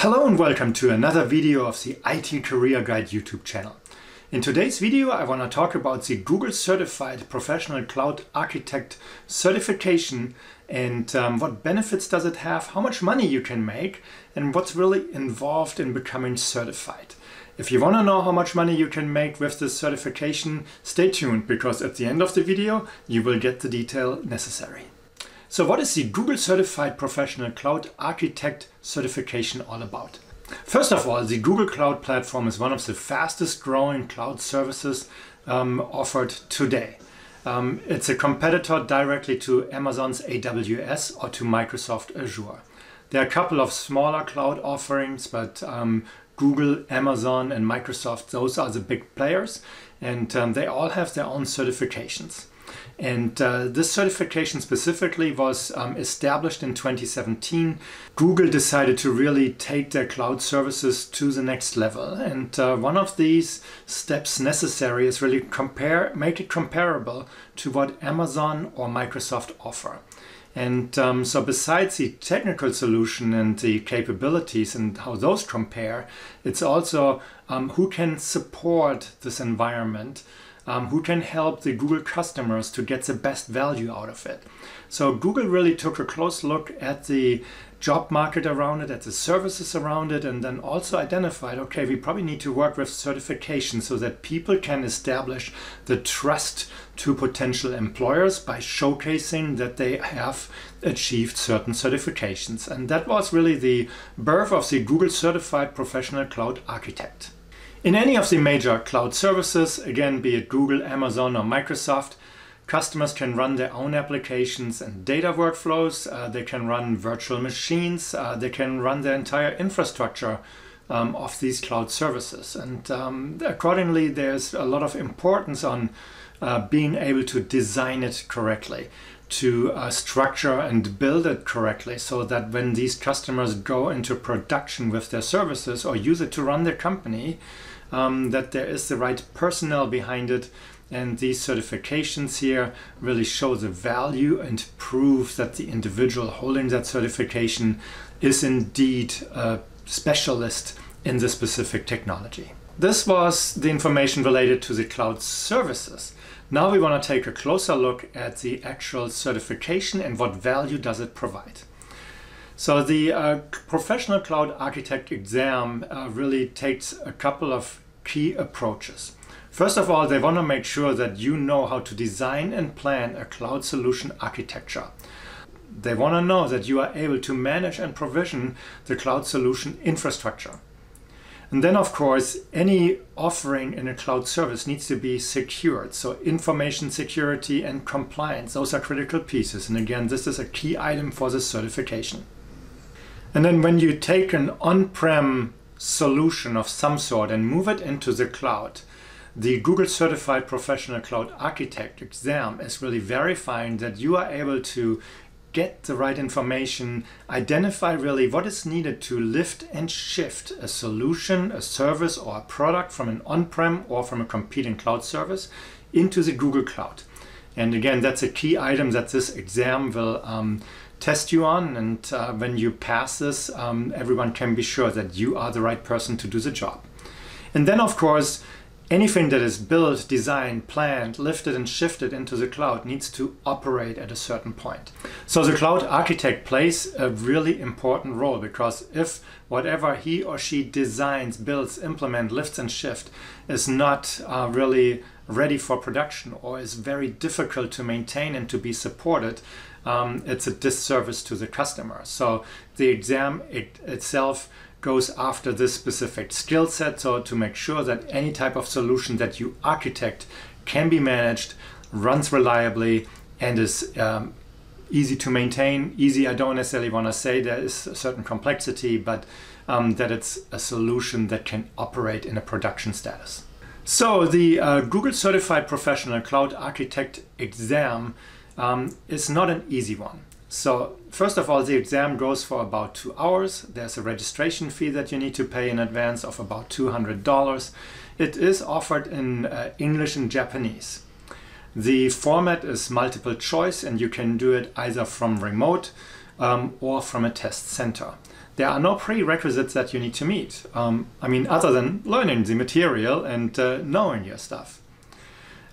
Hello and welcome to another video of the IT Career Guide YouTube channel. In today's video I want to talk about the Google Certified Professional Cloud Architect certification and um, what benefits does it have, how much money you can make and what's really involved in becoming certified. If you want to know how much money you can make with this certification, stay tuned because at the end of the video you will get the detail necessary. So what is the Google Certified Professional Cloud Architect certification all about? First of all, the Google Cloud Platform is one of the fastest growing cloud services um, offered today. Um, it's a competitor directly to Amazon's AWS or to Microsoft Azure. There are a couple of smaller cloud offerings, but um, Google, Amazon, and Microsoft, those are the big players, and um, they all have their own certifications. And uh, this certification specifically was um, established in 2017. Google decided to really take their cloud services to the next level. And uh, one of these steps necessary is really compare, make it comparable to what Amazon or Microsoft offer. And um, so besides the technical solution and the capabilities and how those compare, it's also um, who can support this environment um, who can help the Google customers to get the best value out of it. So Google really took a close look at the job market around it, at the services around it, and then also identified, okay, we probably need to work with certification so that people can establish the trust to potential employers by showcasing that they have achieved certain certifications. And that was really the birth of the Google Certified Professional Cloud Architect. In any of the major cloud services, again, be it Google, Amazon, or Microsoft, customers can run their own applications and data workflows. Uh, they can run virtual machines. Uh, they can run their entire infrastructure um, of these cloud services. And um, accordingly, there's a lot of importance on uh, being able to design it correctly, to uh, structure and build it correctly so that when these customers go into production with their services or use it to run their company, um, that there is the right personnel behind it. And these certifications here really show the value and prove that the individual holding that certification is indeed a specialist in the specific technology. This was the information related to the cloud services. Now we want to take a closer look at the actual certification and what value does it provide. So the uh, Professional Cloud Architect exam uh, really takes a couple of key approaches. First of all, they want to make sure that you know how to design and plan a cloud solution architecture. They want to know that you are able to manage and provision the cloud solution infrastructure. And then, of course, any offering in a cloud service needs to be secured. So information security and compliance, those are critical pieces. And again, this is a key item for the certification. And then when you take an on-prem solution of some sort and move it into the cloud, the Google Certified Professional Cloud Architect exam is really verifying that you are able to get the right information, identify really what is needed to lift and shift a solution, a service, or a product from an on prem or from a competing cloud service into the Google Cloud. And again, that's a key item that this exam will um, test you on. And uh, when you pass this, um, everyone can be sure that you are the right person to do the job. And then, of course, anything that is built, designed, planned, lifted, and shifted into the cloud needs to operate at a certain point. So the cloud architect plays a really important role because if whatever he or she designs, builds, implements, lifts, and shift is not uh, really ready for production or is very difficult to maintain and to be supported, um, it's a disservice to the customer. So the exam it, itself goes after this specific skill set so to make sure that any type of solution that you architect can be managed, runs reliably, and is um, easy to maintain. Easy, I don't necessarily want to say there is a certain complexity, but um, that it's a solution that can operate in a production status. So the uh, Google Certified Professional Cloud Architect exam um, is not an easy one. So first of all, the exam goes for about two hours. There's a registration fee that you need to pay in advance of about $200. It is offered in uh, English and Japanese. The format is multiple choice and you can do it either from remote um, or from a test center. there are no prerequisites that you need to meet. Um, I mean, other than learning the material and uh, knowing your stuff.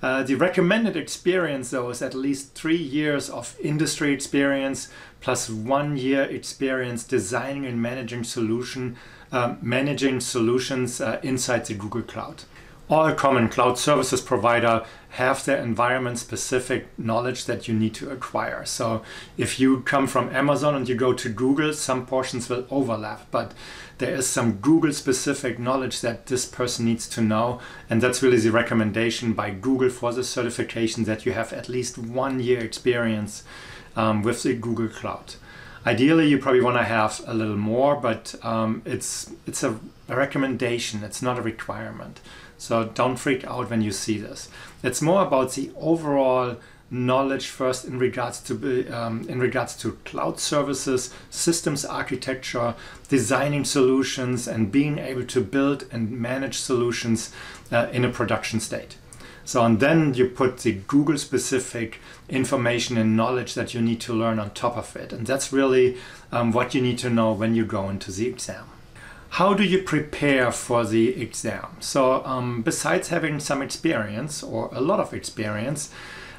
Uh, the recommended experience, though, is at least three years of industry experience plus one year experience designing and managing solution, uh, managing solutions uh, inside the Google Cloud all common cloud services provider have their environment specific knowledge that you need to acquire. So if you come from Amazon and you go to Google, some portions will overlap, but there is some Google specific knowledge that this person needs to know. And that's really the recommendation by Google for the certification that you have at least one year experience um, with the Google Cloud. Ideally, you probably want to have a little more, but um, it's, it's a, a recommendation, it's not a requirement. So don't freak out when you see this. It's more about the overall knowledge first in regards to um, in regards to cloud services, systems architecture, designing solutions, and being able to build and manage solutions uh, in a production state. So and then you put the Google specific information and knowledge that you need to learn on top of it, and that's really um, what you need to know when you go into the exam. How do you prepare for the exam? So um, besides having some experience or a lot of experience,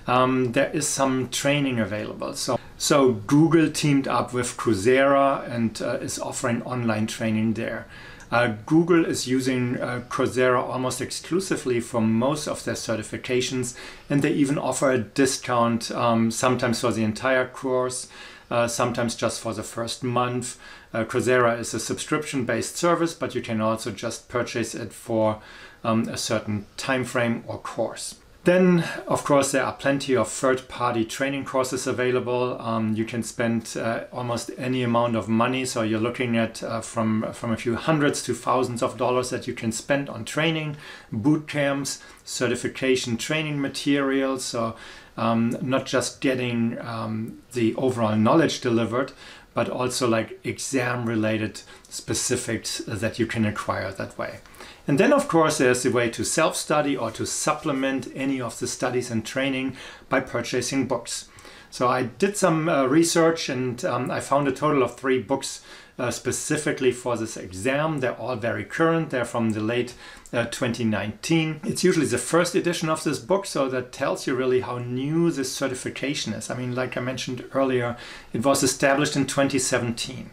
um, there is some training available. So, so Google teamed up with Coursera and uh, is offering online training there. Uh, Google is using uh, Coursera almost exclusively for most of their certifications, and they even offer a discount um, sometimes for the entire course, uh, sometimes just for the first month. Uh, Coursera is a subscription based service, but you can also just purchase it for um, a certain time frame or course. Then, of course, there are plenty of third-party training courses available. Um, you can spend uh, almost any amount of money. So you're looking at uh, from, from a few hundreds to thousands of dollars that you can spend on training, boot camps, certification training materials. So um, not just getting um, the overall knowledge delivered, but also like exam related specifics that you can acquire that way. And then of course there's a way to self-study or to supplement any of the studies and training by purchasing books. So I did some uh, research and um, I found a total of three books uh, specifically for this exam. They're all very current. They're from the late uh, 2019. It's usually the first edition of this book, so that tells you really how new this certification is. I mean, like I mentioned earlier, it was established in 2017.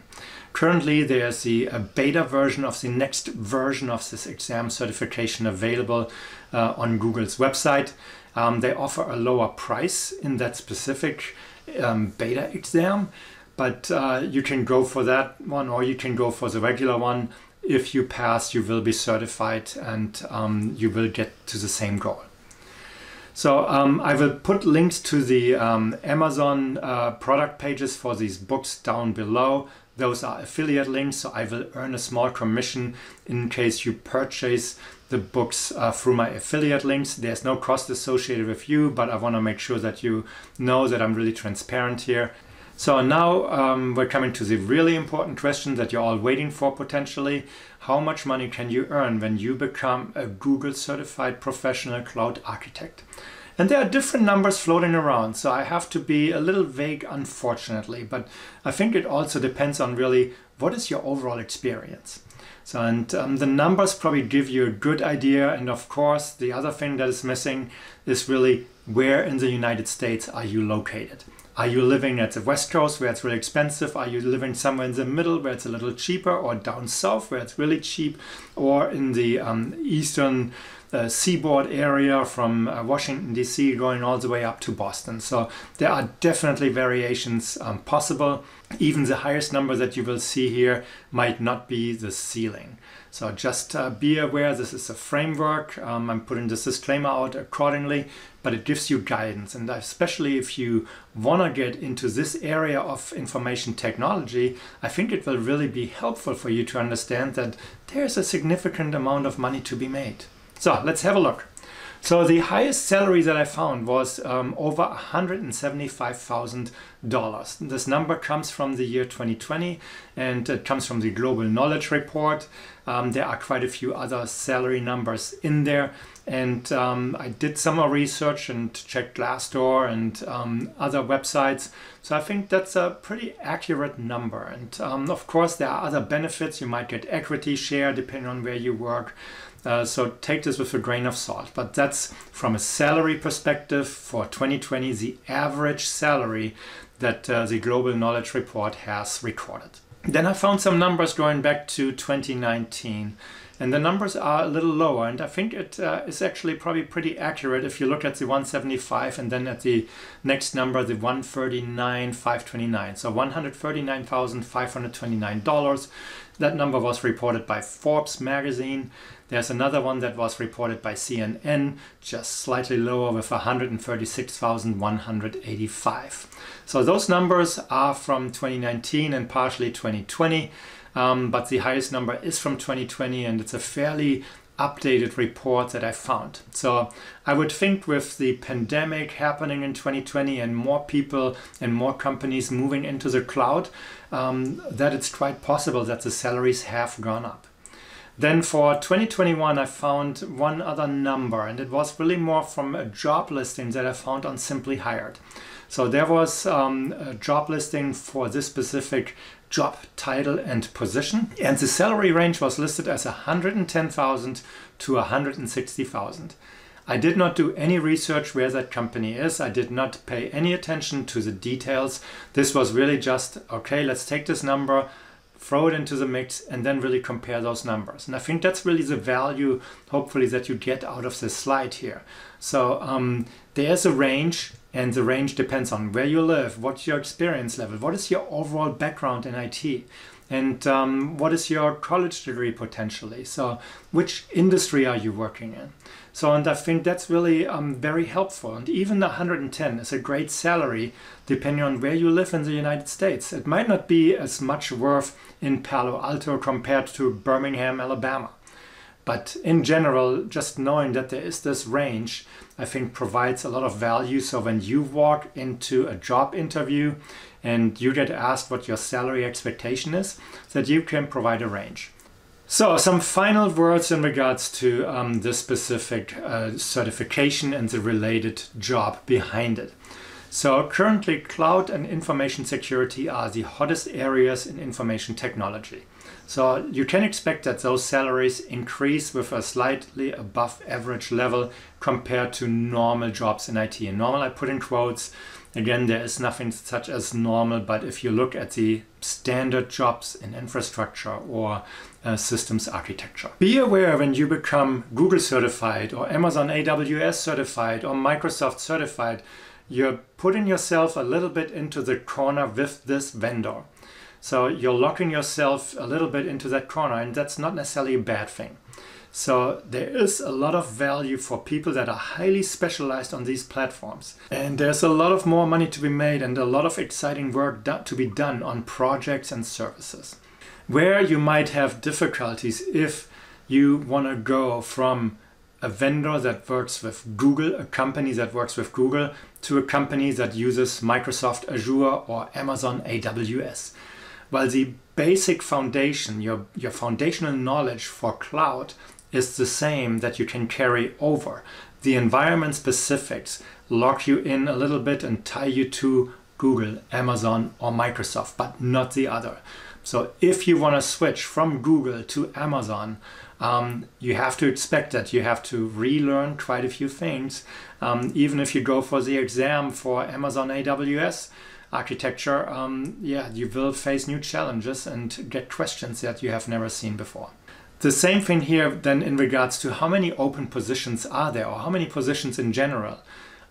Currently, there's the a beta version of the next version of this exam certification available uh, on Google's website. Um, they offer a lower price in that specific um, beta exam, but uh, you can go for that one or you can go for the regular one. If you pass, you will be certified and um, you will get to the same goal. So um, I will put links to the um, Amazon uh, product pages for these books down below. Those are affiliate links, so I will earn a small commission in case you purchase the books uh, through my affiliate links. There's no cost associated with you, but I want to make sure that you know that I'm really transparent here. So now um, we're coming to the really important question that you're all waiting for potentially. How much money can you earn when you become a Google certified professional cloud architect? And there are different numbers floating around, so I have to be a little vague, unfortunately. But I think it also depends on really what is your overall experience. So, and um, the numbers probably give you a good idea. And of course, the other thing that is missing is really where in the United States are you located? Are you living at the west coast where it's really expensive? Are you living somewhere in the middle where it's a little cheaper, or down south where it's really cheap, or in the um, eastern uh, seaboard area from uh, Washington DC going all the way up to Boston? So there are definitely variations um, possible. Even the highest number that you will see here might not be the ceiling. So just uh, be aware this is a framework. Um, I'm putting this disclaimer out accordingly, but it gives you guidance. And especially if you want to get into this area of information technology, I think it will really be helpful for you to understand that there's a significant amount of money to be made. So let's have a look. So the highest salary that I found was um, over $175,000. This number comes from the year 2020 and it comes from the Global Knowledge Report. Um, there are quite a few other salary numbers in there. And um, I did some more research and checked Glassdoor and um, other websites. So I think that's a pretty accurate number. And um, of course, there are other benefits. You might get equity share depending on where you work. Uh, so take this with a grain of salt. But that's from a salary perspective for 2020, the average salary that uh, the Global Knowledge Report has recorded. Then I found some numbers going back to 2019 and the numbers are a little lower and I think it uh, is actually probably pretty accurate if you look at the 175 and then at the next number the 139,529 so $139,529 that number was reported by Forbes magazine there's another one that was reported by CNN just slightly lower with 136,185 so those numbers are from 2019 and partially 2020 um, but the highest number is from 2020 and it's a fairly updated report that I found. So I would think with the pandemic happening in 2020 and more people and more companies moving into the cloud, um, that it's quite possible that the salaries have gone up. Then for 2021, I found one other number, and it was really more from a job listing that I found on Simply Hired. So there was um, a job listing for this specific job title and position, and the salary range was listed as 110,000 to 160,000. I did not do any research where that company is. I did not pay any attention to the details. This was really just okay, let's take this number, throw it into the mix, and then really compare those numbers. And I think that's really the value, hopefully, that you get out of this slide here. So um, there's a range and the range depends on where you live, what's your experience level, what is your overall background in IT, and um, what is your college degree potentially. So, which industry are you working in? So, and I think that's really um, very helpful. And even 110 is a great salary depending on where you live in the United States. It might not be as much worth in Palo Alto compared to Birmingham, Alabama. But in general, just knowing that there is this range, I think provides a lot of value. So when you walk into a job interview and you get asked what your salary expectation is, that you can provide a range. So some final words in regards to um, the specific uh, certification and the related job behind it. So currently cloud and information security are the hottest areas in information technology. So you can expect that those salaries increase with a slightly above average level compared to normal jobs in IT. And normal I put in quotes. Again, there is nothing such as normal, but if you look at the standard jobs in infrastructure or uh, systems architecture. Be aware when you become Google certified or Amazon AWS certified or Microsoft certified, you're putting yourself a little bit into the corner with this vendor. So you're locking yourself a little bit into that corner, and that's not necessarily a bad thing. So there is a lot of value for people that are highly specialized on these platforms. And there's a lot of more money to be made and a lot of exciting work to be done on projects and services. Where you might have difficulties if you want to go from a vendor that works with Google, a company that works with Google, to a company that uses Microsoft Azure or Amazon AWS. While the basic foundation, your, your foundational knowledge for cloud is the same that you can carry over. The environment specifics lock you in a little bit and tie you to Google, Amazon, or Microsoft, but not the other. So if you want to switch from Google to Amazon, um, you have to expect that you have to relearn quite a few things. Um, even if you go for the exam for Amazon AWS, architecture, um, yeah, you will face new challenges and get questions that you have never seen before. The same thing here then in regards to how many open positions are there or how many positions in general.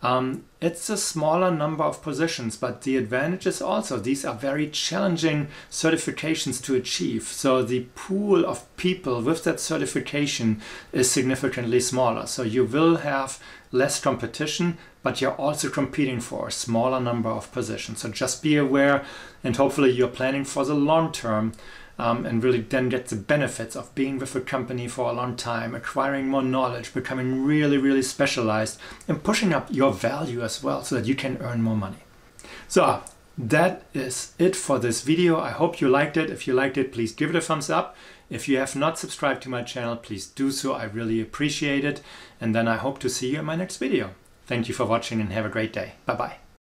Um, it's a smaller number of positions, but the advantage is also these are very challenging certifications to achieve. So the pool of people with that certification is significantly smaller. So you will have less competition, but you're also competing for a smaller number of positions. So just be aware, and hopefully you're planning for the long term. Um, and really then get the benefits of being with a company for a long time, acquiring more knowledge, becoming really, really specialized, and pushing up your value as well so that you can earn more money. So, that is it for this video. I hope you liked it. If you liked it, please give it a thumbs up. If you have not subscribed to my channel, please do so. I really appreciate it. And then I hope to see you in my next video. Thank you for watching and have a great day. Bye bye.